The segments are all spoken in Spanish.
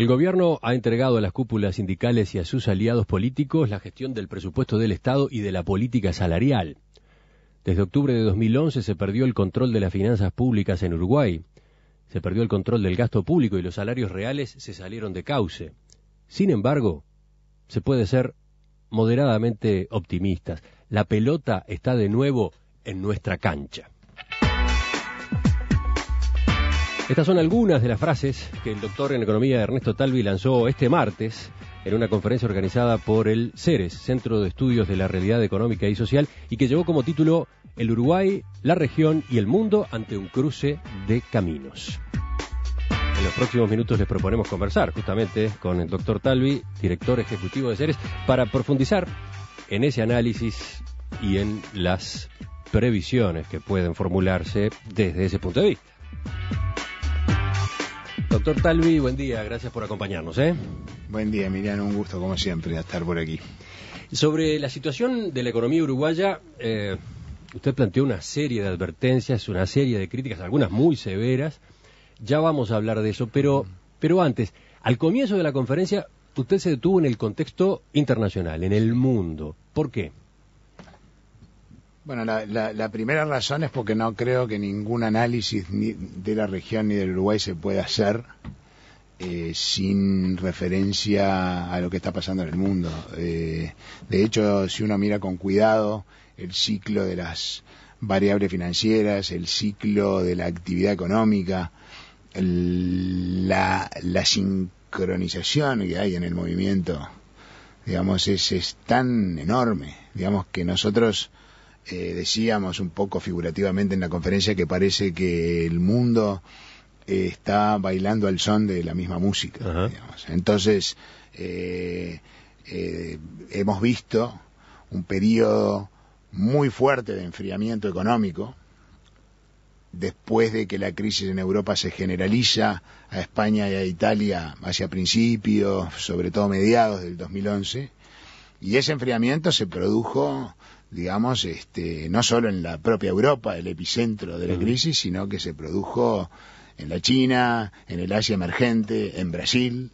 El gobierno ha entregado a las cúpulas sindicales y a sus aliados políticos la gestión del presupuesto del Estado y de la política salarial. Desde octubre de 2011 se perdió el control de las finanzas públicas en Uruguay, se perdió el control del gasto público y los salarios reales se salieron de cauce. Sin embargo, se puede ser moderadamente optimistas. La pelota está de nuevo en nuestra cancha. Estas son algunas de las frases que el doctor en economía Ernesto Talvi lanzó este martes en una conferencia organizada por el CERES, Centro de Estudios de la Realidad Económica y Social, y que llevó como título El Uruguay, la región y el mundo ante un cruce de caminos. En los próximos minutos les proponemos conversar justamente con el doctor Talvi, director ejecutivo de CERES, para profundizar en ese análisis y en las previsiones que pueden formularse desde ese punto de vista. Doctor Talvi, buen día, gracias por acompañarnos. ¿eh? Buen día, Emiliano, un gusto como siempre estar por aquí. Sobre la situación de la economía uruguaya, eh, usted planteó una serie de advertencias, una serie de críticas, algunas muy severas. Ya vamos a hablar de eso, pero, pero antes, al comienzo de la conferencia, usted se detuvo en el contexto internacional, en el mundo. ¿Por qué? Bueno, la, primera razón es porque no creo que ningún análisis ni de la región ni del Uruguay se pueda hacer eh, sin referencia a lo que está pasando en el mundo. Eh, de hecho, si uno mira con cuidado el ciclo de las variables financieras, el ciclo de la actividad económica, la, sincronización que hay en el movimiento, digamos, es, es tan enorme, digamos, que nosotros eh, decíamos un poco figurativamente en la conferencia que parece que el mundo eh, está bailando al son de la misma música. Entonces, eh, hemos visto un periodo muy fuerte de enfriamiento económico, después de que la crisis en Europa se generaliza a España y a Italia hacia principios, sobre todo mediados del 2011, y ese enfriamiento se produjo digamos, este, no solo en la propia Europa, el epicentro de la crisis, sino que se produjo en la China, en el Asia emergente, en Brasil,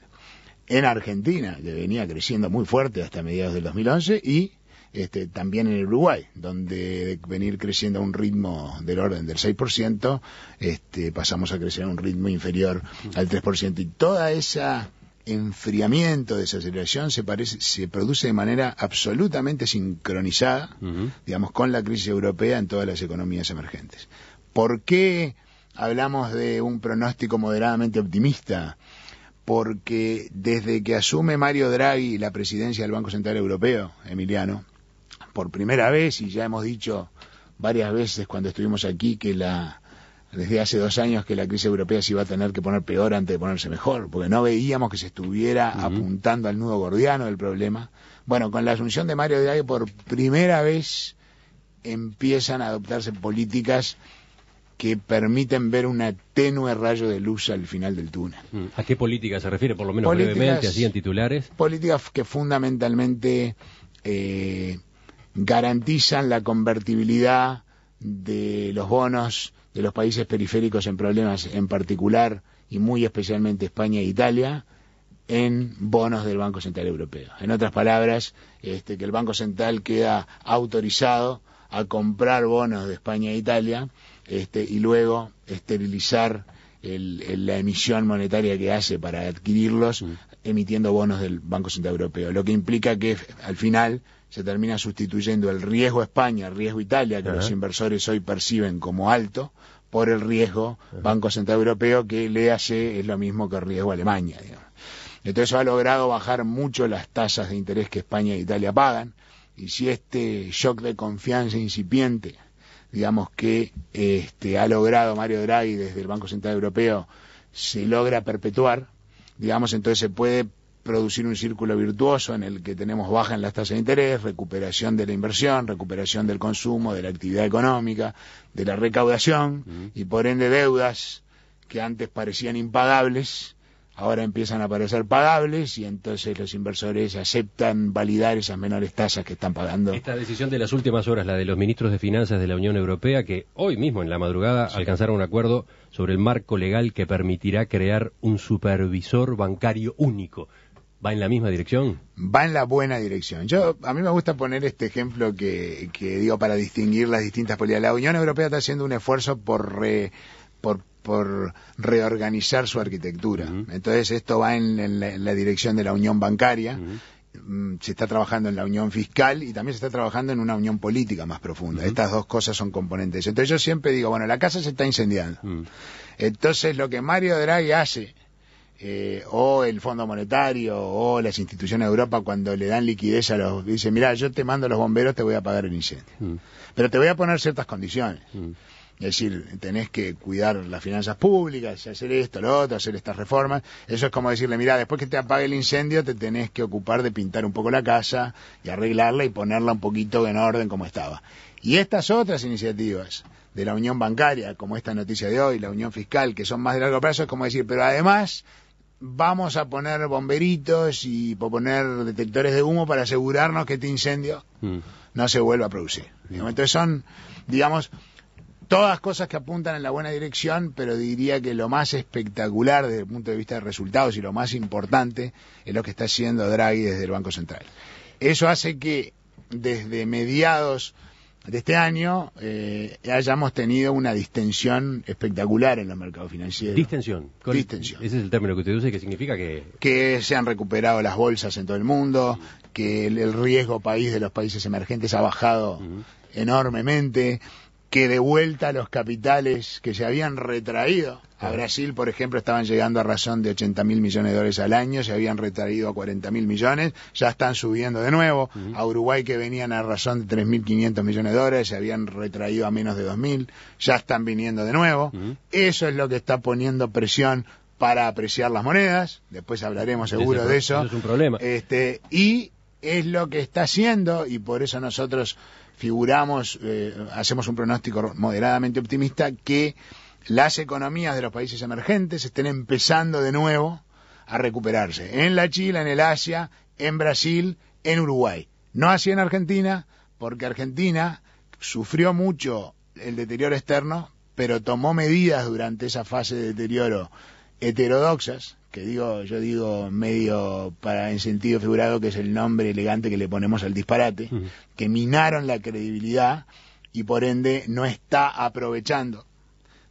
en Argentina, que venía creciendo muy fuerte hasta mediados del 2011, y este, también en el Uruguay, donde de venir creciendo a un ritmo del orden del 6%, este, pasamos a crecer a un ritmo inferior al 3%. Y toda esa enfriamiento, desaceleración se, parece, se produce de manera absolutamente sincronizada, digamos, con la crisis europea en todas las economías emergentes. ¿Por qué hablamos de un pronóstico moderadamente optimista? Porque desde que asume Mario Draghi la presidencia del Banco Central Europeo, Emiliano, por primera vez, y ya hemos dicho varias veces cuando estuvimos aquí que la desde hace dos años que la crisis europea se iba a tener que poner peor antes de ponerse mejor, porque no veíamos que se estuviera apuntando al nudo gordiano del problema. Bueno, con la asunción de Mario Draghi por primera vez empiezan a adoptarse políticas que permiten ver un tenue rayo de luz al final del túnel. Mm. ¿A qué políticas se refiere, por lo menos brevemente, así en titulares? Políticas que fundamentalmente eh, garantizan la convertibilidad de los bonos de los países periféricos en problemas, en particular y muy especialmente España e Italia, en bonos del Banco Central Europeo. En otras palabras, este, que el Banco Central queda autorizado a comprar bonos de España e Italia este, y luego esterilizar la emisión monetaria que hace para adquirirlos mm. emitiendo bonos del Banco Central Europeo, lo que implica que al final se termina sustituyendo el riesgo España, el riesgo Italia, que los inversores hoy perciben como alto, por el riesgo Banco Central Europeo, que le hace es lo mismo que el riesgo Alemania. Entonces ha logrado bajar mucho las tasas de interés que España e Italia pagan, y si este shock de confianza incipiente, digamos que este, ha logrado Mario Draghi desde el Banco Central Europeo, se logra perpetuar, digamos, entonces se puede producir un círculo virtuoso en el que tenemos baja en las tasas de interés, recuperación de la inversión, recuperación del consumo, de la actividad económica, de la recaudación y por ende deudas que antes parecían impagables, ahora empiezan a aparecer pagables y entonces los inversores aceptan validar esas menores tasas que están pagando. Esta decisión de las últimas horas, la de los ministros de Finanzas de la Unión Europea, que hoy mismo en la madrugada alcanzaron un acuerdo sobre el marco legal que permitirá crear un supervisor bancario único. ¿Va en la misma dirección? Va en la buena dirección. Yo, a mí me gusta poner este ejemplo que, que digo para distinguir las distintas políticas. La Unión Europea está haciendo un esfuerzo por, por por reorganizar su arquitectura. Entonces esto va en, la, dirección de la unión bancaria. Mm, se está trabajando en la unión fiscal y también se está trabajando en una unión política más profunda. Estas dos cosas son componentes. Entonces yo siempre digo, bueno, la casa se está incendiando. Entonces lo que Mario Draghi hace, eh, o el Fondo Monetario, o las instituciones de Europa cuando le dan liquidez a los... Dice, mira, yo te mando a los bomberos, te voy a pagar el incendio. Pero te voy a poner ciertas condiciones. Es decir, tenés que cuidar las finanzas públicas, hacer esto, lo otro, hacer estas reformas. Eso es como decirle, mira, después que te apague el incendio, te tenés que ocupar de pintar un poco la casa y arreglarla y ponerla un poquito en orden como estaba. Y estas otras iniciativas de la Unión Bancaria, como esta noticia de hoy, la Unión Fiscal, que son más de largo plazo, es como decir, pero además vamos a poner bomberitos y poner detectores de humo para asegurarnos que este incendio mm. no se vuelva a producir. Entonces son, digamos, todas cosas que apuntan en la buena dirección, pero diría que lo más espectacular desde el punto de vista de resultados y lo más importante es lo que está haciendo Draghi desde el Banco Central. Eso hace que desde mediados de este año eh, hayamos tenido una distensión espectacular en los mercados financieros. Distensión. Distensión. Ese es el término que usted usa que significa que... Que se han recuperado las bolsas en todo el mundo, que el, riesgo país de los países emergentes ha bajado enormemente, que de vuelta los capitales que se habían retraído a Brasil, por ejemplo, estaban llegando a razón de 80 mil millones de dólares al año, se habían retraído a 40 mil millones, ya están subiendo de nuevo. A Uruguay, que venían a razón de 3.500 millones de dólares, se habían retraído a menos de 2.000, ya están viniendo de nuevo. Eso es lo que está poniendo presión para apreciar las monedas. Después hablaremos seguro de eso. eso es un problema. Este, y es lo que está haciendo, y por eso nosotros figuramos, eh, hacemos un pronóstico moderadamente optimista, que las economías de los países emergentes estén empezando de nuevo a recuperarse. En la Chile, en el Asia, en Brasil, en Uruguay. No así en Argentina, porque Argentina sufrió mucho el deterioro externo, pero tomó medidas durante esa fase de deterioro heterodoxas, que digo, yo digo medio para en sentido figurado, que es el nombre elegante que le ponemos al disparate, que minaron la credibilidad y por ende no está aprovechando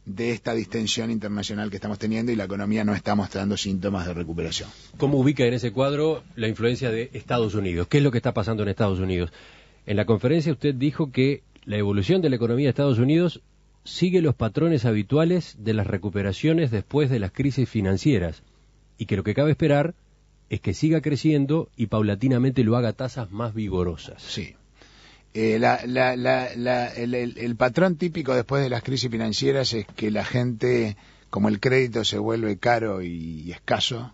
de esta distensión internacional que estamos teniendo y la economía no está mostrando síntomas de recuperación. ¿Cómo ubica en ese cuadro la influencia de Estados Unidos? ¿Qué es lo que está pasando en Estados Unidos? En la conferencia usted dijo que la evolución de la economía de Estados Unidos sigue los patrones habituales de las recuperaciones después de las crisis financieras y que lo que cabe esperar es que siga creciendo y paulatinamente lo haga a tasas más vigorosas. Sí. Eh, el, patrón típico después de las crisis financieras es que la gente, como el crédito se vuelve caro y, escaso,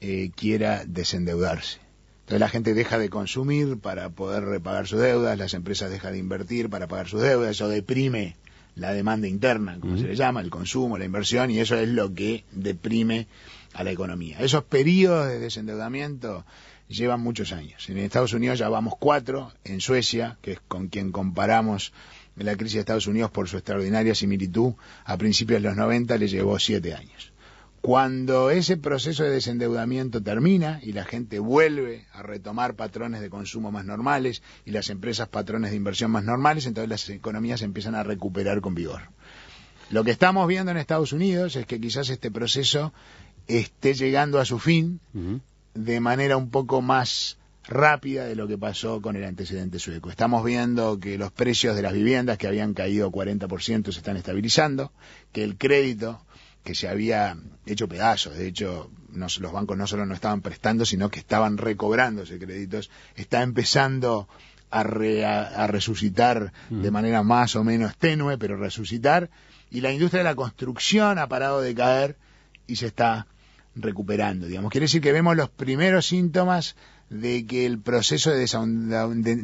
eh, quiera desendeudarse. Entonces la gente deja de consumir para poder repagar sus deudas, las empresas dejan de invertir para pagar sus deudas, eso deprime la demanda interna, como se le llama, el consumo, la inversión, y eso es lo que deprime a la economía. Esos periodos de desendeudamiento llevan muchos años. En Estados Unidos ya vamos cuatro, en Suecia, que es con quien comparamos la crisis de Estados Unidos por su extraordinaria similitud, a principios de los 90 le llevó siete años. Cuando ese proceso de desendeudamiento termina y la gente vuelve a retomar patrones de consumo más normales y las empresas patrones de inversión más normales, entonces las economías empiezan a recuperar con vigor. Lo que estamos viendo en Estados Unidos es que quizás este proceso esté llegando a su fin de manera un poco más rápida de lo que pasó con el antecedente sueco. Estamos viendo que los precios de las viviendas que habían caído 40% se están estabilizando, que el crédito que se había hecho pedazos, de hecho los bancos no solo no estaban prestando, sino que estaban recobrando ese créditos, está empezando a, a, resucitar mm. de manera más o menos tenue, pero resucitar, y la industria de la construcción ha parado de caer y se está recuperando, digamos. Quiere decir que vemos los primeros síntomas de que el proceso de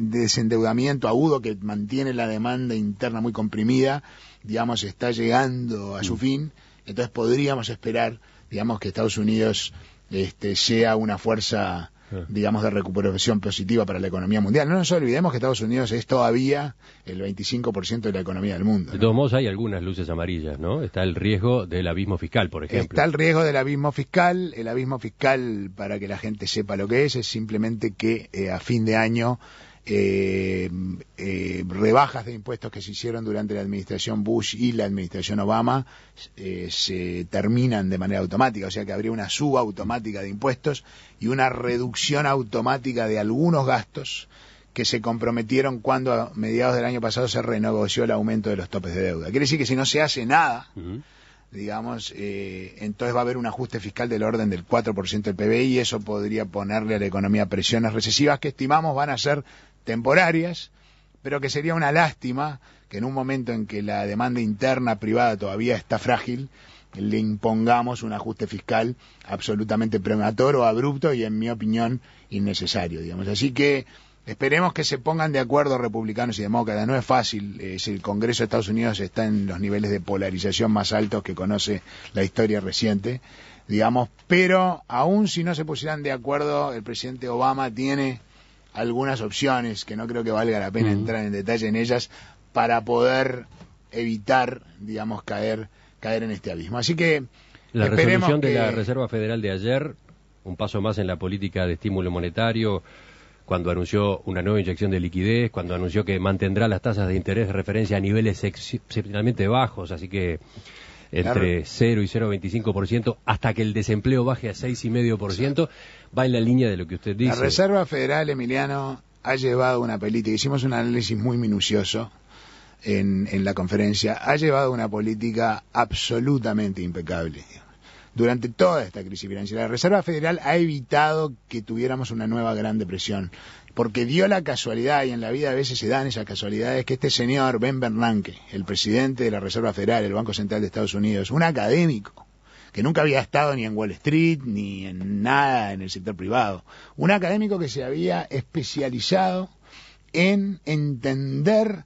desendeudamiento agudo que mantiene la demanda interna muy comprimida, digamos, está llegando a su mm. fin entonces podríamos esperar digamos, que Estados Unidos este, sea una fuerza digamos, de recuperación positiva para la economía mundial. No nos olvidemos que Estados Unidos es todavía el 25% de la economía del mundo. De todos modos, hay algunas luces amarillas, ¿no? Está el riesgo del abismo fiscal, por ejemplo. Está el riesgo del abismo fiscal. El abismo fiscal, para que la gente sepa lo que es, es simplemente que eh, a fin de año eh, eh, rebajas de impuestos que se hicieron durante la administración Bush y la administración Obama eh, se terminan de manera automática, o sea que habría una suba automática de impuestos y una reducción automática de algunos gastos que se comprometieron cuando a mediados del año pasado se renegoció el aumento de los topes de deuda. Quiere decir que si no se hace nada, digamos, eh, entonces va a haber un ajuste fiscal del orden del 4% del PBI y eso podría ponerle a la economía presiones recesivas que estimamos van a ser temporarias, pero que sería una lástima que en un momento en que la demanda interna privada todavía está frágil, le impongamos un ajuste fiscal absolutamente prematuro, abrupto y en mi opinión innecesario, digamos. Así que esperemos que se pongan de acuerdo republicanos y demócratas. No es fácil, es el Congreso de Estados Unidos está en los niveles de polarización más altos que conoce la historia reciente, digamos, pero aún si no se pusieran de acuerdo, el presidente Obama tiene algunas opciones que no creo que valga la pena entrar en detalle en ellas para poder evitar, digamos, caer caer en este abismo. Así que la resolución de la Reserva Federal de ayer, un paso más en la política de estímulo monetario, cuando anunció una nueva inyección de liquidez, cuando anunció que mantendrá las tasas de interés de referencia a niveles excepcionalmente bajos, así que entre 0 y 0,25% hasta que el desempleo baje a 6,5%, va en la línea de lo que usted dice. La Reserva Federal, Emiliano, ha llevado una política, hicimos un análisis muy minucioso en, en la conferencia, ha llevado una política absolutamente impecable. Durante toda esta crisis financiera, la Reserva Federal ha evitado que tuviéramos una nueva Gran Depresión porque dio la casualidad, y en la vida a veces se dan esas casualidades, que este señor Ben Bernanke, el presidente de la Reserva Federal, el Banco Central de Estados Unidos, un académico, que nunca había estado ni en Wall Street ni en nada en el sector privado, un académico que se había especializado en entender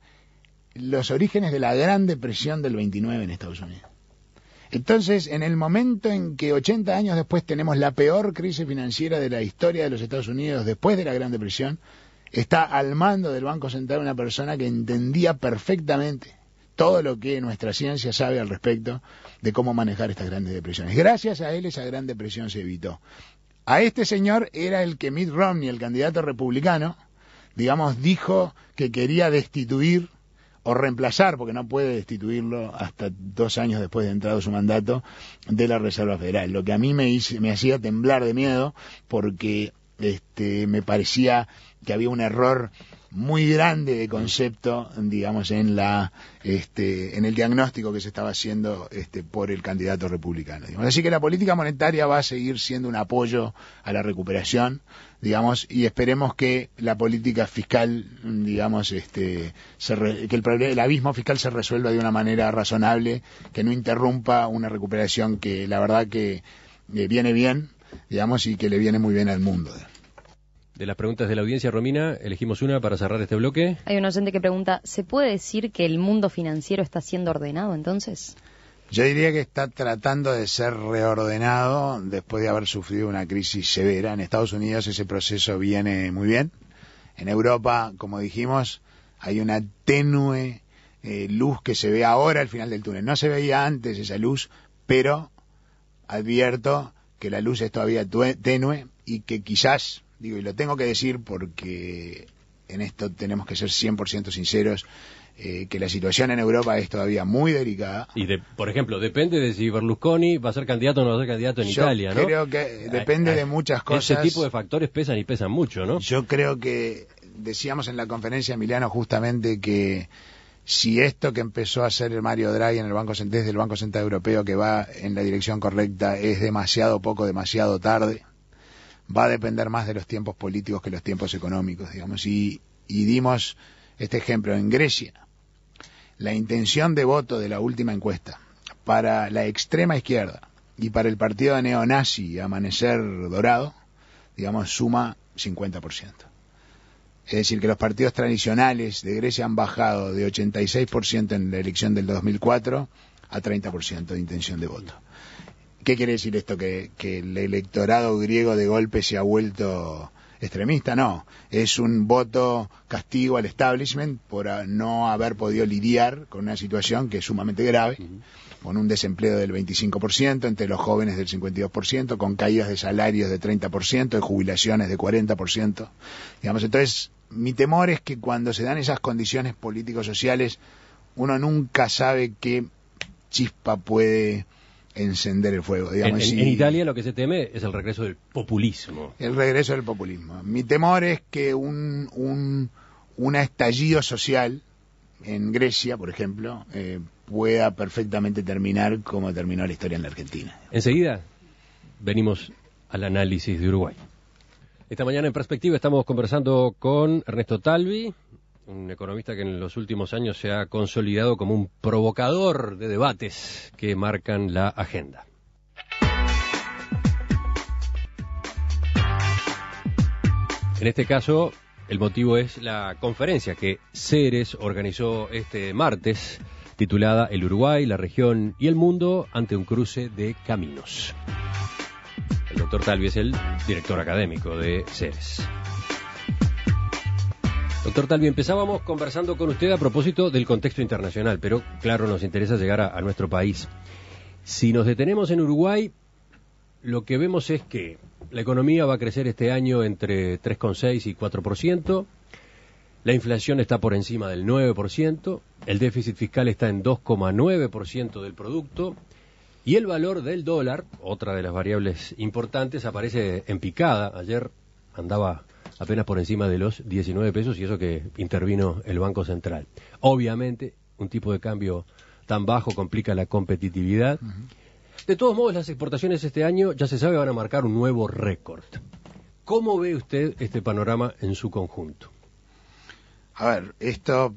los orígenes de la Gran Depresión del 29 en Estados Unidos. Entonces, en el momento en que 80 años después tenemos la peor crisis financiera de la historia de los Estados Unidos después de la Gran Depresión, está al mando del Banco Central una persona que entendía perfectamente todo lo que nuestra ciencia sabe al respecto de cómo manejar estas grandes depresiones. Gracias a él esa gran depresión se evitó. A este señor era el que Mitt Romney, el candidato republicano, digamos, dijo que quería destituir o reemplazar, porque no puede destituirlo hasta dos años después de entrado su mandato, de la Reserva Federal. Lo que a mí me, me hacía temblar de miedo porque este, me parecía que había un error muy grande de concepto, digamos, en la este, en el diagnóstico que se estaba haciendo este, por el candidato republicano. Así que la política monetaria va a seguir siendo un apoyo a la recuperación, digamos, y esperemos que la política fiscal, digamos, este, que el, el abismo fiscal se resuelva de una manera razonable, que no interrumpa una recuperación que la verdad que eh, viene bien, digamos, y que le viene muy bien al mundo. De las preguntas de la audiencia, Romina, elegimos una para cerrar este bloque. Hay un oyente que pregunta, ¿se puede decir que el mundo financiero está siendo ordenado entonces? Yo diría que está tratando de ser reordenado después de haber sufrido una crisis severa. En Estados Unidos ese proceso viene muy bien. En Europa, como dijimos, hay una tenue eh, luz que se ve ahora al final del túnel. No se veía antes esa luz, pero advierto que la luz es todavía tenue y que quizás Digo, y lo tengo que decir porque en esto tenemos que ser 100% sinceros, eh, que la situación en Europa es todavía muy delicada. Y, de, por ejemplo, depende de si Berlusconi va a ser candidato o no va a ser candidato en Italia, ¿no? creo que depende de muchas cosas. Ese tipo de factores pesan y pesan mucho, ¿no? Yo creo que decíamos en la conferencia Emiliano justamente que si esto que empezó a hacer el Mario Draghi en el Banco Central, desde el Banco Central Europeo que va en la dirección correcta es demasiado poco, demasiado tarde, va a depender más de los tiempos políticos que los tiempos económicos, digamos. Y, dimos este ejemplo en Grecia. La intención de voto de la última encuesta para la extrema izquierda y para el partido neonazi Amanecer Dorado, digamos, suma 50%. Es decir, que los partidos tradicionales de Grecia han bajado de 86% en la elección del 2004 a 30% de intención de voto ¿Qué quiere decir esto? ¿Que, ¿Que el electorado griego de golpe se ha vuelto extremista? No, es un voto castigo al establishment por no haber podido lidiar con una situación que es sumamente grave, con un desempleo del 25%, entre los jóvenes del 52%, con caídas de salarios de 30%, de jubilaciones de 40%. Digamos, entonces, mi temor es que cuando se dan esas condiciones políticos sociales, uno nunca sabe qué chispa puede encender el fuego. Digamos, en, en, Italia lo que se teme es el regreso del populismo. El regreso del populismo. Mi temor es que un, un, un estallido social en Grecia, por ejemplo, eh, pueda perfectamente terminar como terminó la historia en la Argentina. Enseguida venimos al análisis de Uruguay. Esta mañana en perspectiva estamos conversando con Ernesto Talvi, un economista que en los últimos años se ha consolidado como un provocador de debates que marcan la agenda. En este caso, el motivo es la conferencia que Ceres organizó este martes, titulada El Uruguay, la región y el mundo ante un cruce de caminos. El doctor Talvi es el director académico de Ceres. Doctor Talvi, empezábamos conversando con usted a propósito del contexto internacional, pero claro, nos interesa llegar a, a, nuestro país. Si nos detenemos en Uruguay, lo que vemos es que la economía va a crecer este año entre 3,6 y 4%, la inflación está por encima del 9%, el déficit fiscal está en 2,9% del producto, y el valor del dólar, otra de las variables importantes, aparece en picada. Ayer andaba apenas por encima de los 19 pesos y eso que intervino el Banco Central. Obviamente, un tipo de cambio tan bajo complica la competitividad. Uh -huh. De todos modos, las exportaciones este año, ya se sabe, van a marcar un nuevo récord. ¿Cómo ve usted este panorama en su conjunto? A ver, esto...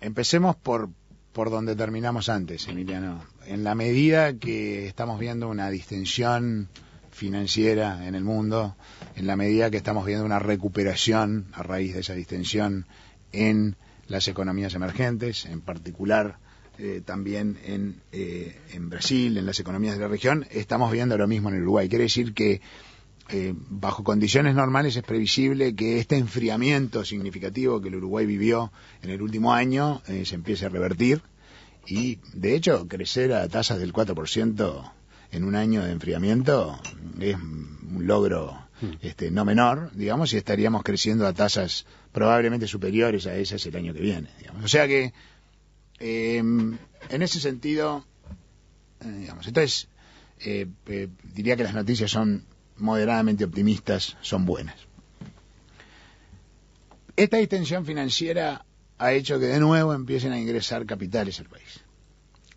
Empecemos por, por donde terminamos antes, Emiliano. En la medida que estamos viendo una distensión financiera en el mundo, en la medida que estamos viendo una recuperación a raíz de esa distensión en las economías emergentes, en particular eh, también en, eh, en, Brasil, en las economías de la región, estamos viendo lo mismo en Uruguay. Quiere decir que eh, bajo condiciones normales es previsible que este enfriamiento significativo que el Uruguay vivió en el último año eh, se empiece a revertir y, de hecho, crecer a tasas del 4% en un año de enfriamiento es un logro este, no menor, digamos, y estaríamos creciendo a tasas probablemente superiores a esas el año que viene. Digamos. O sea que, eh, en ese sentido, eh, digamos, entonces, eh, diría que las noticias son moderadamente optimistas, son buenas. Esta distensión financiera ha hecho que de nuevo empiecen a ingresar capitales al país.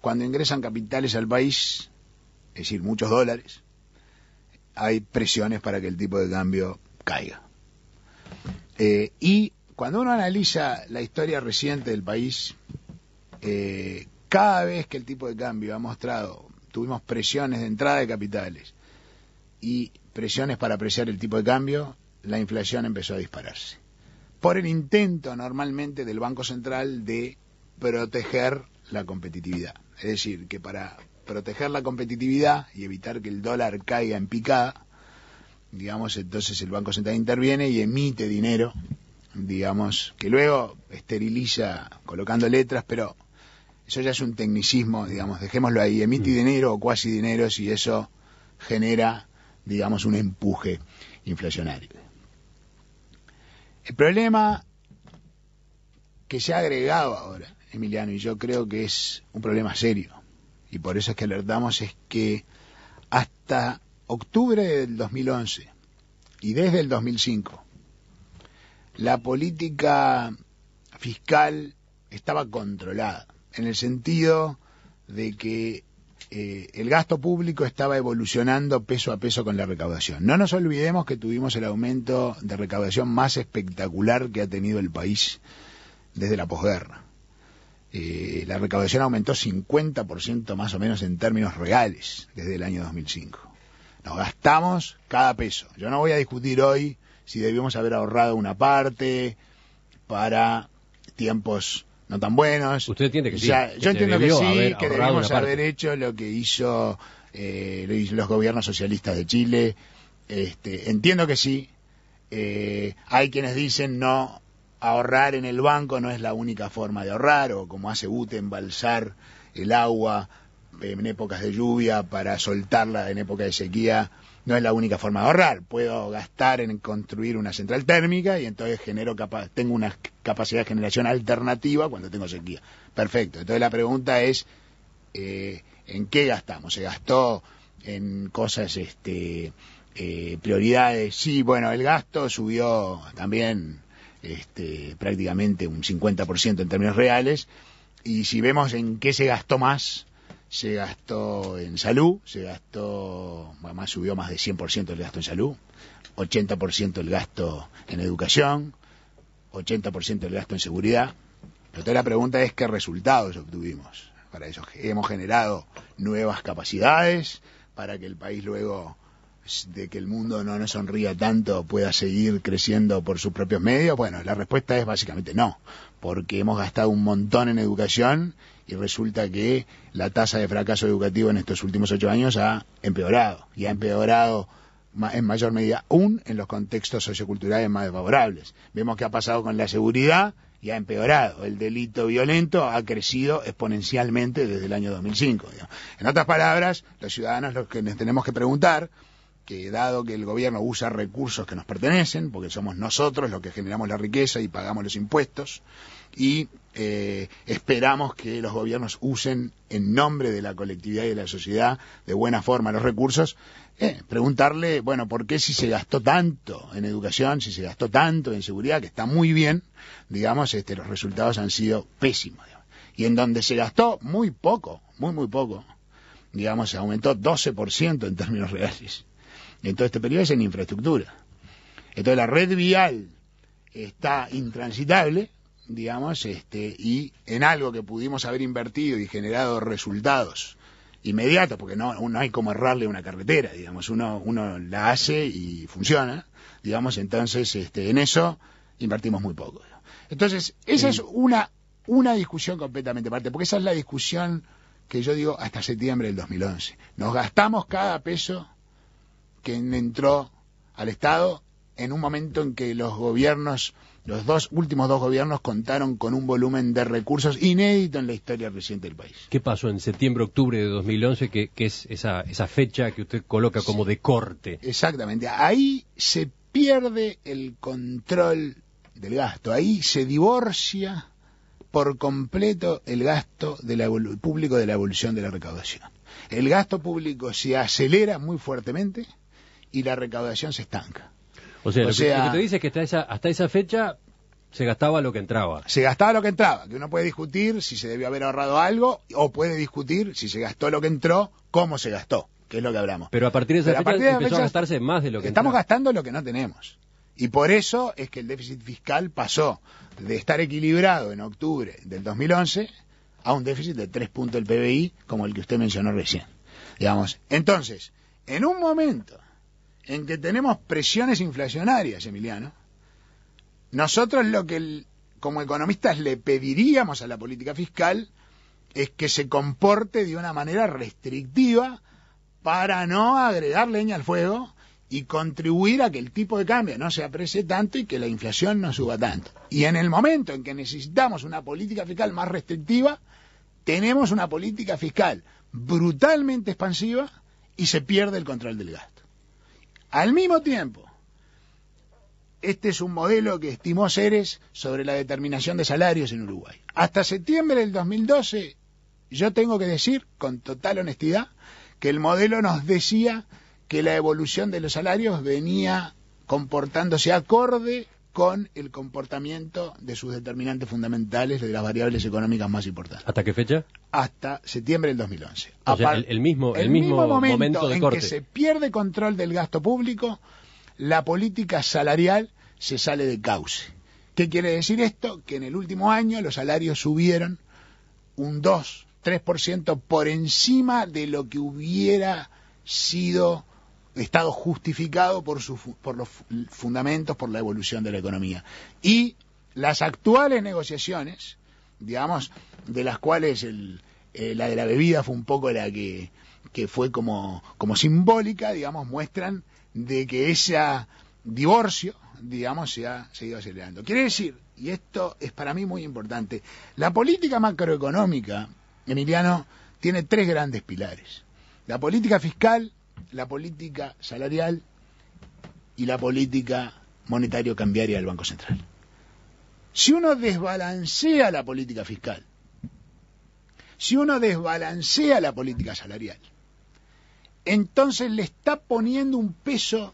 Cuando ingresan capitales al país, es decir, muchos dólares, hay presiones para que el tipo de cambio caiga. Eh, y cuando uno analiza la historia reciente del país, eh, cada vez que el tipo de cambio ha mostrado, tuvimos presiones de entrada de capitales y presiones para apreciar el tipo de cambio, la inflación empezó a dispararse. Por el intento normalmente del Banco Central de proteger la competitividad. Es decir, que para proteger la competitividad y evitar que el dólar caiga en picada, digamos, entonces el Banco Central interviene y emite dinero, digamos, que luego esteriliza colocando letras, pero eso ya es un tecnicismo, digamos, dejémoslo ahí, emite dinero o cuasi dinero y eso genera, digamos, un empuje inflacionario. El problema que se ha agregado ahora, Emiliano, y yo creo que es un problema serio, y por eso es que alertamos, es que hasta octubre del 2011 y desde el 2005, la política fiscal estaba controlada, en el sentido de que eh, el gasto público estaba evolucionando peso a peso con la recaudación. No nos olvidemos que tuvimos el aumento de recaudación más espectacular que ha tenido el país desde la posguerra eh, la recaudación aumentó 50% más o menos en términos reales desde el año 2005. Nos gastamos cada peso. Yo no voy a discutir hoy si debíamos haber ahorrado una parte para tiempos no tan buenos. Usted entiende que sí. Yo entiendo que sí, que debimos haber hecho lo que hizo eh, los gobiernos socialistas de Chile. Este, entiendo que sí. Eh, hay quienes dicen no, ahorrar en el banco no es la única forma de ahorrar, o como hace UTE, embalsar el agua en épocas de lluvia para soltarla en época de sequía no es la única forma de ahorrar. Puedo gastar en construir una central térmica y entonces genero tengo una capacidad de generación alternativa cuando tengo sequía. Perfecto. Entonces la pregunta es eh, ¿en qué gastamos? ¿Se gastó en cosas, este, eh, prioridades? Sí, bueno, el gasto subió también este, prácticamente un 50% en términos reales. Y si vemos en qué se gastó más, se gastó en salud, se gastó, más subió más de 100% el gasto en salud, 80% el gasto en educación, 80% el gasto en seguridad. Pero la pregunta es qué resultados obtuvimos. Para eso hemos generado nuevas capacidades para que el país luego de que el mundo no nos sonría tanto pueda seguir creciendo por sus propios medios? Bueno, la respuesta es básicamente no, porque hemos gastado un montón en educación y resulta que la tasa de fracaso educativo en estos últimos ocho años ha empeorado y ha empeorado en mayor medida aún en los contextos socioculturales más desfavorables. Vemos que ha pasado con la seguridad y ha empeorado. El delito violento ha crecido exponencialmente desde el año 2005. En otras palabras, los ciudadanos los que nos tenemos que preguntar que dado que el gobierno usa recursos que nos pertenecen, porque somos nosotros los que generamos la riqueza y pagamos los impuestos, y eh, esperamos que los gobiernos usen en nombre de la colectividad y de la sociedad de buena forma los recursos, eh, preguntarle, bueno, ¿por qué si se gastó tanto en educación, si se gastó tanto en seguridad, que está muy bien, digamos, este, los resultados han sido pésimos. Y en donde se gastó muy poco, muy, muy poco, digamos, se aumentó 12% en términos reales en todo este periodo es en infraestructura. Entonces la red vial está intransitable, digamos, este, y en algo que pudimos haber invertido y generado resultados inmediatos, porque no, no hay como errarle una carretera, digamos, uno, uno la hace y funciona, digamos, entonces este, en eso invertimos muy poco. Entonces, esa es una, una discusión completamente aparte, porque esa es la discusión que yo digo hasta septiembre del 2011. Nos gastamos cada peso que entró al Estado en un momento en que los gobiernos, los dos últimos dos gobiernos contaron con un volumen de recursos inédito en la historia reciente del país. ¿Qué pasó en septiembre-octubre de 2011, que, que es esa, esa fecha que usted coloca como de corte? Exactamente, ahí se pierde el control del gasto, ahí se divorcia por completo el gasto público de la evolución de la recaudación. El gasto público se acelera muy fuertemente, y la recaudación se estanca. O sea, lo, que, te dice es que hasta esa, hasta esa fecha se gastaba lo que entraba. Se gastaba lo que entraba, que uno puede discutir si se debió haber ahorrado algo o puede discutir si se gastó lo que entró, cómo se gastó, que es lo que hablamos. Pero a partir de esa fecha empezó a gastarse más de lo que Estamos gastando lo que no tenemos. Y por eso es que el déficit fiscal pasó de estar equilibrado en octubre del 2011 a un déficit de 3 puntos del PBI, como el que usted mencionó recién. Digamos, entonces, en un momento en que tenemos presiones inflacionarias, Emiliano, nosotros lo que como economistas le pediríamos a la política fiscal es que se comporte de una manera restrictiva para no agregar leña al fuego y contribuir a que el tipo de cambio no se aprecie tanto y que la inflación no suba tanto. Y en el momento en que necesitamos una política fiscal más restrictiva, tenemos una política fiscal brutalmente expansiva y se pierde el control del gasto. Al mismo tiempo, este es un modelo que estimó Ceres sobre la determinación de salarios en Uruguay. Hasta septiembre del 2012, yo tengo que decir con total honestidad que el modelo nos decía que la evolución de los salarios venía comportándose acorde con el comportamiento de sus determinantes fundamentales de las variables económicas más importantes. ¿Hasta qué fecha? Hasta septiembre del 2011. O sea, el, mismo, el, mismo, momento, en que se pierde control del gasto público, la política salarial se sale de cauce. ¿Qué quiere decir esto? Que en el último año los salarios subieron un 2, 3% por encima de lo que hubiera sido Estado justificado por, su, por los fundamentos, por la evolución de la economía. Y las actuales negociaciones, digamos, de las cuales el, eh, la de la bebida fue un poco la que que fue como, como simbólica, digamos, muestran de que ese divorcio, digamos, se ha seguido acelerando. Quiere decir, y esto es para mí muy importante, la política macroeconómica, Emiliano, tiene tres grandes pilares. La política fiscal, la política salarial y la política monetario-cambiaria del Banco Central. Si uno desbalancea la política fiscal, si uno desbalancea la política salarial, entonces le está poniendo un peso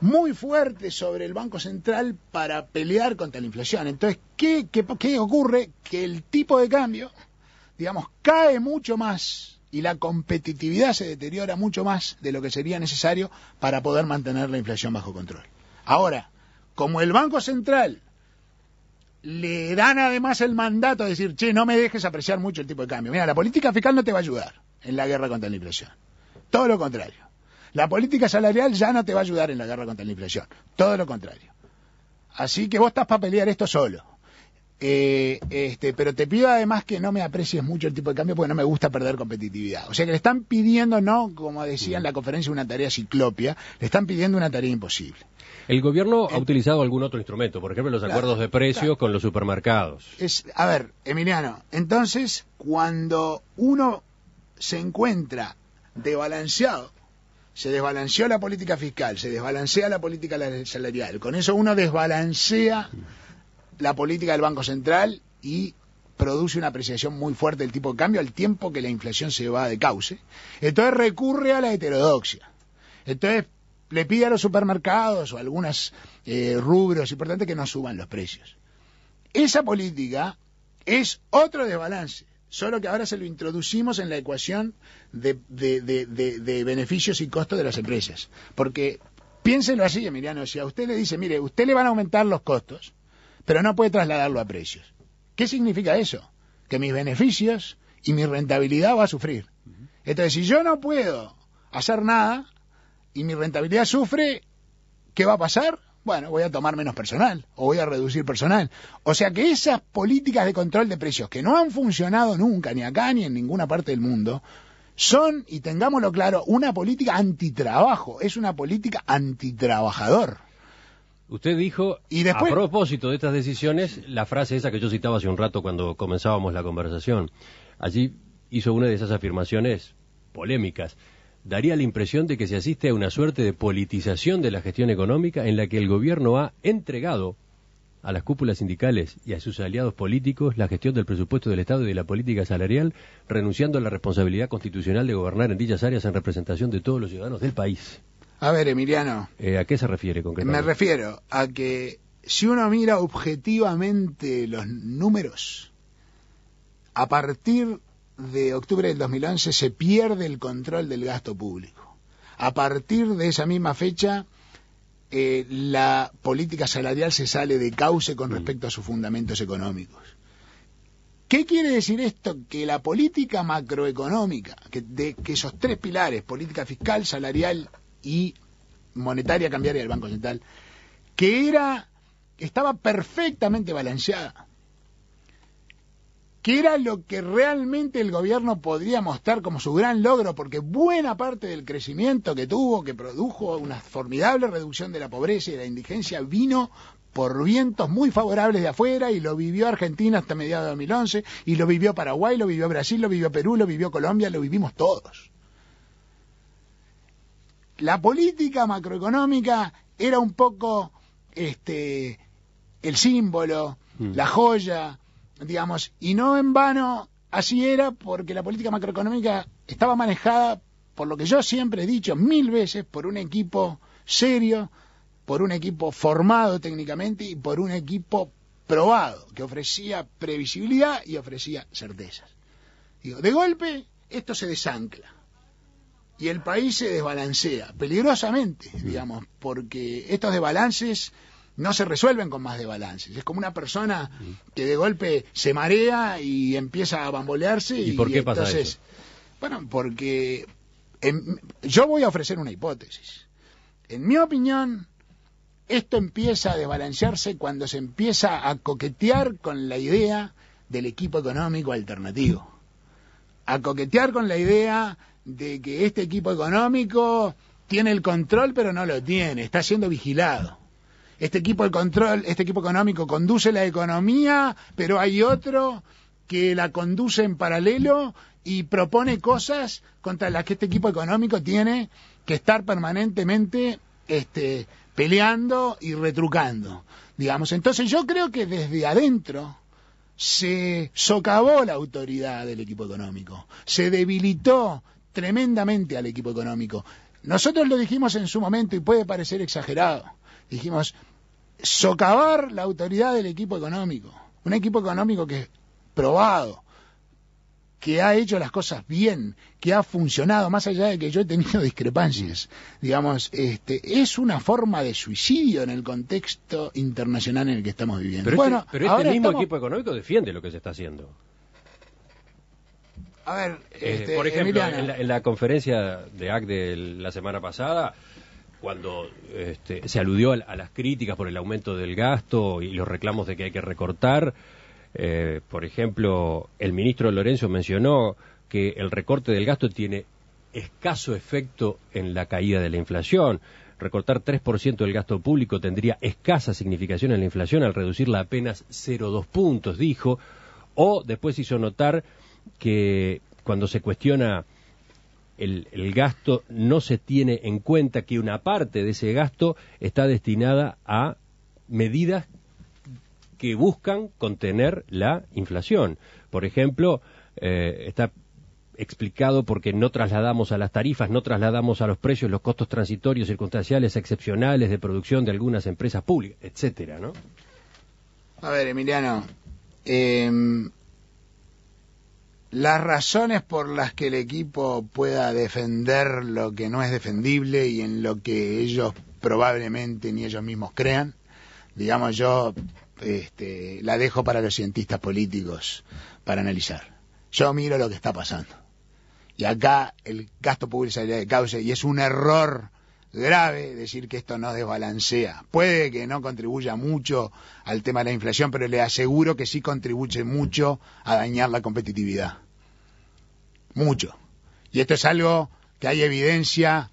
muy fuerte sobre el Banco Central para pelear contra la inflación. Entonces, ¿qué, qué, ocurre? Que el tipo de cambio, digamos, cae mucho más y la competitividad se deteriora mucho más de lo que sería necesario para poder mantener la inflación bajo control. Ahora, como el Banco Central le dan además el mandato de decir, che, no me dejes apreciar mucho el tipo de cambio. Mira, la política fiscal no te va a ayudar en la guerra contra la inflación. Todo lo contrario. La política salarial ya no te va a ayudar en la guerra contra la inflación. Todo lo contrario. Así que vos estás para pelear esto solo. Eh, este, pero te pido además que no me aprecies mucho el tipo de cambio porque no me gusta perder competitividad. O sea que le están pidiendo, no, como decía en la conferencia, una tarea ciclopia, le están pidiendo una tarea imposible. El gobierno ha utilizado algún otro instrumento, por ejemplo, los acuerdos de precios con los supermercados. Es, a ver, Emiliano, entonces cuando uno se encuentra desbalanceado, se desbalanceó la política fiscal, se desbalancea la política salarial, con eso uno desbalancea la política del Banco Central y produce una apreciación muy fuerte del tipo de cambio al tiempo que la inflación se va de cauce. Entonces recurre a la heterodoxia. Entonces le pide a los supermercados o a algunos eh, rubros importantes que no suban los precios. Esa política es otro desbalance, solo que ahora se lo introducimos en la ecuación de, de beneficios y costos de las empresas. Porque piénselo así, Emiliano, si a usted le dice, mire, usted le van a aumentar los costos, pero no puede trasladarlo a precios. ¿Qué significa eso? Que mis beneficios y mi rentabilidad va a sufrir. Entonces, si yo no puedo hacer nada y mi rentabilidad sufre, ¿qué va a pasar? Bueno, voy a tomar menos personal o voy a reducir personal. O sea que esas políticas de control de precios que no han funcionado nunca, ni acá ni en ninguna parte del mundo, son, y tengámoslo claro, una política antitrabajo, es una política antitrabajador. Usted dijo, y a propósito de estas decisiones, la frase esa que yo citaba hace un rato cuando comenzábamos la conversación. Allí hizo una de esas afirmaciones polémicas. Daría la impresión de que se asiste a una suerte de politización de la gestión económica en la que el gobierno ha entregado a las cúpulas sindicales y a sus aliados políticos la gestión del presupuesto del Estado y de la política salarial, renunciando a la responsabilidad constitucional de gobernar en dichas áreas en representación de todos los ciudadanos del país. A ver, Emiliano. Eh, ¿A qué se refiere concretamente? Me refiero a que si uno mira objetivamente los números, a partir de octubre del 2011 se pierde el control del gasto público. A partir de esa misma fecha, eh, la política salarial se sale de cauce con mm. respecto a sus fundamentos económicos. ¿Qué quiere decir esto? Que la política macroeconómica, que, de, que esos tres pilares, política fiscal, salarial y monetaria cambiaria del Banco Central, que era, estaba perfectamente balanceada, que era lo que realmente el gobierno podría mostrar como su gran logro, porque buena parte del crecimiento que tuvo, que produjo una formidable reducción de la pobreza y la indigencia, vino por vientos muy favorables de afuera y lo vivió Argentina hasta mediados de 2011 y lo vivió Paraguay, lo vivió Brasil, lo vivió Perú, lo vivió Colombia, lo vivimos todos la política macroeconómica era un poco este el símbolo, mm. la joya, digamos, y no en vano así era porque la política macroeconómica estaba manejada por lo que yo siempre he dicho mil veces por un equipo serio, por un equipo formado técnicamente y por un equipo probado que ofrecía previsibilidad y ofrecía certezas. Digo, de golpe esto se desancla y el país se desbalancea, peligrosamente, digamos, porque estos desbalances no se resuelven con más desbalances. Es como una persona que de golpe se marea y empieza a bambolearse. ¿Y, por qué pasa eso? Bueno, porque yo voy a ofrecer una hipótesis. En mi opinión, esto empieza a desbalancearse cuando se empieza a coquetear con la idea del equipo económico alternativo. A coquetear con la idea de que este equipo económico tiene el control pero no lo tiene, está siendo vigilado. Este equipo de control, este equipo económico conduce la economía, pero hay otro que la conduce en paralelo y propone cosas contra las que este equipo económico tiene que estar permanentemente este, peleando y retrucando. Digamos, entonces yo creo que desde adentro se socavó la autoridad del equipo económico, se debilitó tremendamente al equipo económico. Nosotros lo dijimos en su momento y puede parecer exagerado. Dijimos, socavar la autoridad del equipo económico. Un equipo económico que es probado, que ha hecho las cosas bien, que ha funcionado, más allá de que yo he tenido discrepancias, digamos, este, es una forma de suicidio en el contexto internacional en el que estamos viviendo. Pero este, pero este mismo equipo económico defiende lo que se está haciendo. A ver, eh, este, por ejemplo, en la, conferencia de AC de la semana pasada, cuando este, se aludió a, las críticas por el aumento del gasto y los reclamos de que hay que recortar, eh, por ejemplo, el ministro Lorenzo mencionó que el recorte del gasto tiene escaso efecto en la caída de la inflación. Recortar 3% del gasto público tendría escasa significación en la inflación al reducirla apenas 0,2 puntos, dijo. O después hizo notar que cuando se cuestiona el, gasto no se tiene en cuenta que una parte de ese gasto está destinada a medidas que buscan contener la inflación. Por ejemplo, eh, está explicado porque no trasladamos a las tarifas, no trasladamos a los precios los costos transitorios, circunstanciales, excepcionales de producción de algunas empresas públicas, etcétera, ¿no? A ver, Emiliano, eh, las razones por las que el equipo pueda defender lo que no es defendible y en lo que ellos probablemente ni ellos mismos crean, digamos yo este, la dejo para los cientistas políticos para analizar. Yo miro lo que está pasando. Y acá el gasto público de causa y es un error grave decir que esto no desbalancea. Puede que no contribuya mucho al tema de la inflación, pero le aseguro que sí contribuye mucho a dañar la competitividad mucho. Y esto es algo que hay evidencia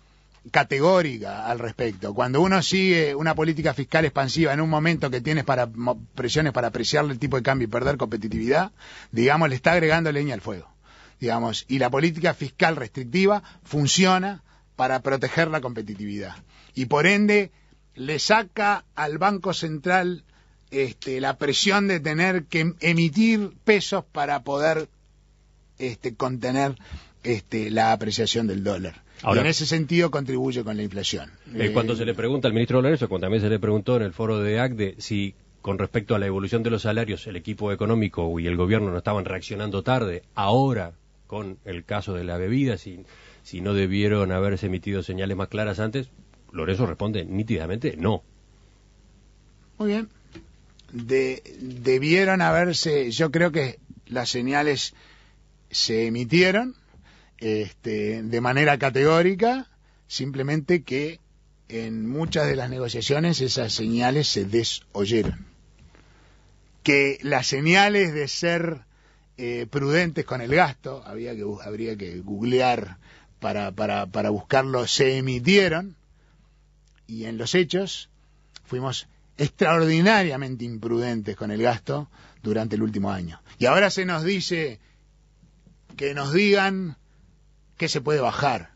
categórica al respecto. Cuando uno sigue una política fiscal expansiva en un momento que tienes para presiones para apreciarle el tipo de cambio y perder competitividad, digamos, le está agregando leña al fuego. Digamos, y la política fiscal restrictiva funciona para proteger la competitividad. Y por ende, le saca al Banco Central este, la presión de tener que emitir pesos para poder este, contener este, la apreciación del dólar. y en ese sentido contribuye con la inflación. Eh, cuando se le pregunta al ministro Lorenzo, cuando también se le preguntó en el foro de ACDE si con respecto a la evolución de los salarios el equipo económico y el gobierno no estaban reaccionando tarde, ahora con el caso de la bebida, si, si no debieron haberse emitido señales más claras antes, Lorenzo responde nítidamente no. Muy bien. De, debieron haberse, yo creo que las señales se emitieron este, de manera categórica, simplemente que en muchas de las negociaciones esas señales se desoyeron. Que las señales de ser eh, prudentes con el gasto, había que, habría que googlear para, para, para buscarlo, se emitieron y en los hechos fuimos extraordinariamente imprudentes con el gasto durante el último año. Y ahora se nos dice que nos digan que se puede bajar.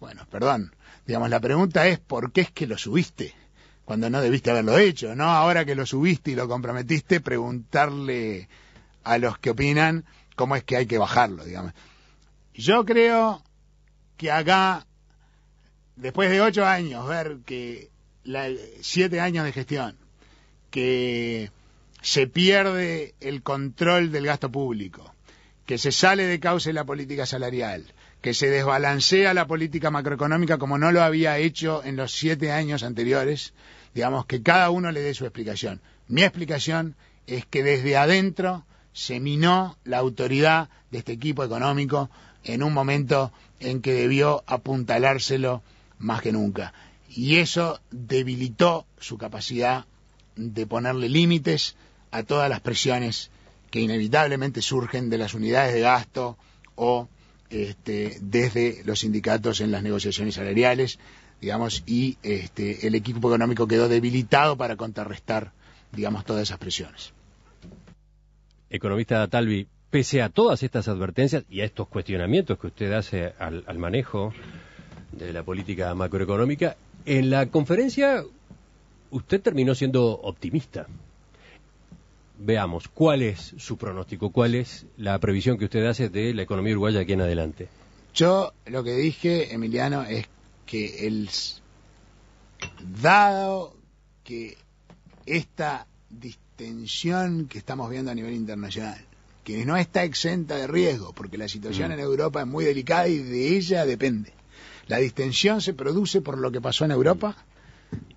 Bueno, perdón, digamos, la pregunta es ¿por qué es que lo subiste? Cuando no debiste haberlo hecho, ¿no? Ahora que lo subiste y lo comprometiste, preguntarle a los que opinan cómo es que hay que bajarlo, digamos. Yo creo que acá, después de ocho años, ver que la, siete años de gestión, que se pierde el control del gasto público, que se sale de cauce la política salarial, que se desbalancea la política macroeconómica como no lo había hecho en los siete años anteriores, digamos que cada uno le dé su explicación. Mi explicación es que desde adentro se minó la autoridad de este equipo económico en un momento en que debió apuntalárselo más que nunca. Y eso debilitó su capacidad de ponerle límites a todas las presiones que inevitablemente surgen de las unidades de gasto o este, desde los sindicatos en las negociaciones salariales, digamos, y este, el equipo económico quedó debilitado para contrarrestar, digamos, todas esas presiones. Economista Talvi, pese a todas estas advertencias y a estos cuestionamientos que usted hace al, al manejo de la política macroeconómica, en la conferencia usted terminó siendo optimista. Veamos, ¿cuál es su pronóstico? ¿Cuál es la previsión que usted hace de la economía uruguaya aquí en adelante? Yo lo que dije, Emiliano, es que el dado que esta distensión que estamos viendo a nivel internacional, que no está exenta de riesgo, porque la situación Mm. en Europa es muy delicada y de ella depende. La distensión se produce por lo que pasó en Europa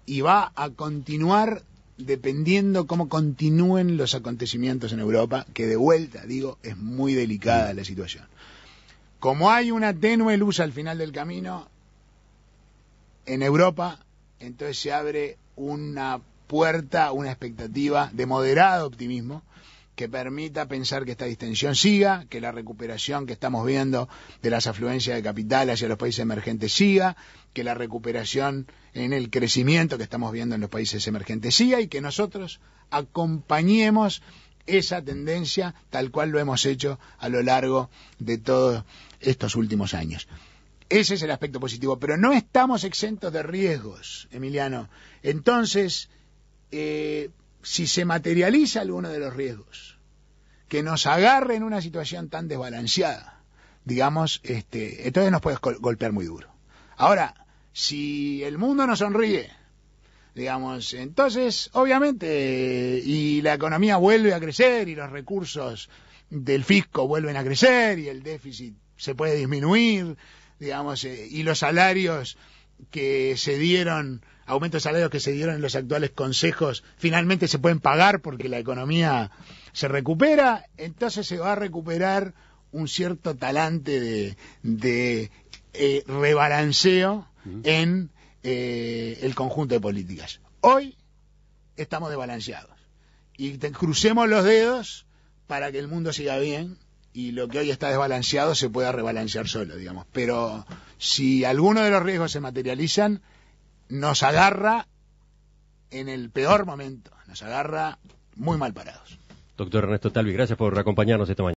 y va a continuar dependiendo cómo continúen los acontecimientos en Europa, que de vuelta, digo, es muy delicada la situación. Como hay una tenue luz al final del camino, en Europa, entonces se abre una puerta, una expectativa de moderado optimismo que permita pensar que esta distensión siga, que la recuperación que estamos viendo de las afluencias de capital hacia los países emergentes siga, que la recuperación en el crecimiento que estamos viendo en los países emergentes siga y que nosotros acompañemos esa tendencia tal cual lo hemos hecho a lo largo de todos estos últimos años. Ese es el aspecto positivo, pero no estamos exentos de riesgos, Emiliano. Entonces, eh, si se materializa alguno de los riesgos, que nos agarre en una situación tan desbalanceada, digamos, este, entonces nos puede gol- golpear muy duro. Ahora, si el mundo no sonríe, digamos, entonces, obviamente, y la economía vuelve a crecer y los recursos del fisco vuelven a crecer y el déficit se puede disminuir, digamos, eh, y los salarios que se dieron, aumentos de salarios que se dieron en los actuales consejos, finalmente se pueden pagar porque la economía se recupera, entonces se va a recuperar un cierto talante de, de eh, rebalanceo en eh, el conjunto de políticas. Hoy estamos desbalanceados y te- crucemos los dedos para que el mundo siga bien y lo que hoy está desbalanceado se pueda rebalancear solo, digamos. Pero si alguno de los riesgos se materializan, nos agarra en el peor momento, nos agarra muy mal parados. Doctor Ernesto Talvi, gracias por acompañarnos esta mañana.